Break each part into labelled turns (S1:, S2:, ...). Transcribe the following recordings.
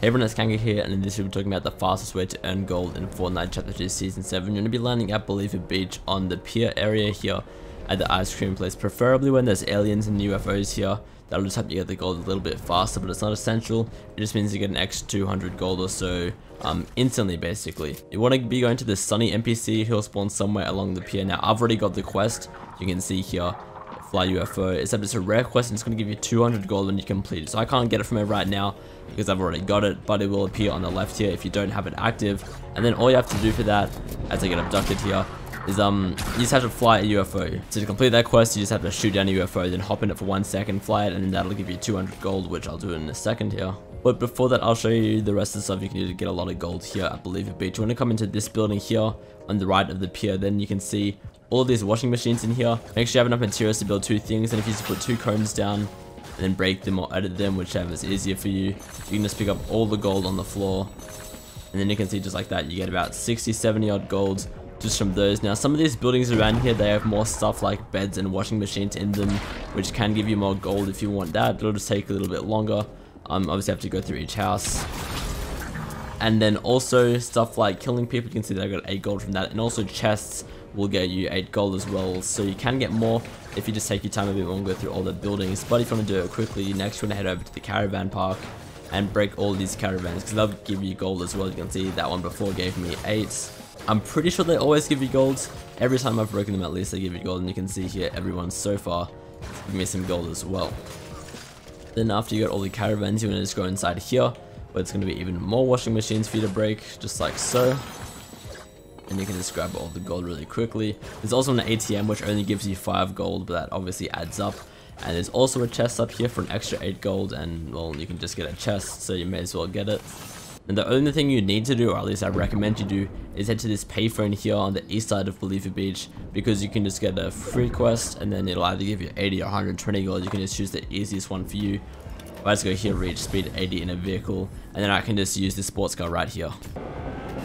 S1: Hey everyone, it's Kanga here, and in this video we're talking about the fastest way to earn gold in Fortnite Chapter 2 Season 7. You're going to be landing at Believer Beach on the pier area here at the ice cream place, preferably when there's aliens and UFOs here. That'll just help you get the gold a little bit faster, but it's not essential. It just means you get an extra 200 gold or so um, instantly, basically. You want to be going to the Sunny NPC, he'll spawn somewhere along the pier. Now, I've already got the quest, you can see here fly UFO, except it's a rare quest and it's going to give you 200 gold when you complete it. So I can't get it from it right now because I've already got it, but it will appear on the left here if you don't have it active. And then all you have to do for that, as I get abducted here, is um you just have to fly a UFO. So to complete that quest, you just have to shoot down a UFO, then hop in it for one second, fly it, and then that'll give you 200 gold, which I'll do in a second here. But before that, I'll show you the rest of the stuff you can do to get a lot of gold here at Believer Beach. You want to come into this building here on the right of the pier, then you can see all these washing machines in here. Make sure you have enough materials to build two things, and if you just put two cones down, and then break them or edit them, whichever is easier for you, you can just pick up all the gold on the floor. And then you can see just like that, you get about 60, 70 odd gold just from those. Now, some of these buildings around here, they have more stuff like beds and washing machines in them, which can give you more gold if you want that. It'll just take a little bit longer. Um, obviously, have to go through each house. And then also stuff like killing people, you can see that I got 8 gold from that. And also chests will get you 8 gold as well. So you can get more if you just take your time a bit go through all the buildings. But if you want to do it quickly, next you want to head over to the caravan park and break all these caravans because they'll give you gold as well. You can see that one before gave me 8. I'm pretty sure they always give you gold. Every time I've broken them at least they give you gold and you can see here everyone so far give me some gold as well. Then after you got all the caravans you want to just go inside here where it's going to be even more washing machines for you to break just like so and you can just grab all the gold really quickly. There's also an ATM which only gives you 5 gold, but that obviously adds up. And there's also a chest up here for an extra 8 gold, and well, you can just get a chest, so you may as well get it. And the only thing you need to do, or at least I recommend you do, is head to this payphone here on the east side of Believer Beach, because you can just get a free quest, and then it'll either give you 80 or 120 gold, you can just choose the easiest one for you. I just go here, reach speed 80 in a vehicle, and then I can just use the sports car right here.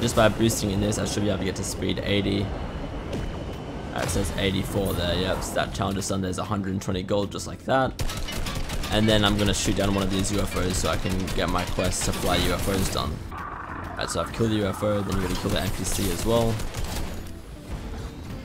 S1: Just by boosting in this, I should be able to get to speed 80. Uh, it says 84 there, yep, so that challenge is done, there's 120 gold just like that. And then I'm going to shoot down one of these UFOs so I can get my quest to fly UFOs done. Alright, so I've killed the UFO, then you're going to kill the NPC as well.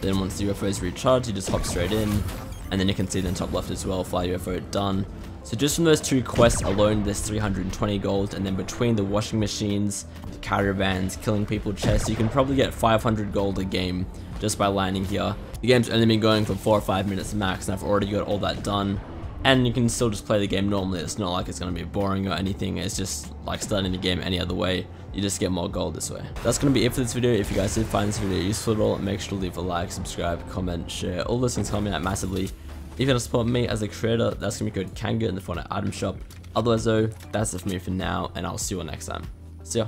S1: Then once the UFO is recharged, you just hop straight in. And then you can see the top left as well, fly UFO done. So just from those two quests alone, there's 320 gold, and then between the washing machines, the caravans, killing people chests, you can probably get 500 gold a game just by landing here. The game's only been going for 4 or 5 minutes max, and I've already got all that done. And you can still just play the game normally, it's not like it's going to be boring or anything, it's just like starting the game any other way, you just get more gold this way. That's going to be it for this video, if you guys did find this video useful at all, make sure to leave a like, subscribe, comment, share, all those things help me out massively. If you want to support me as a creator, that's going to be code KANGA in the Fortnite item shop. Otherwise though, that's it for me for now, and I'll see you all next time. See ya.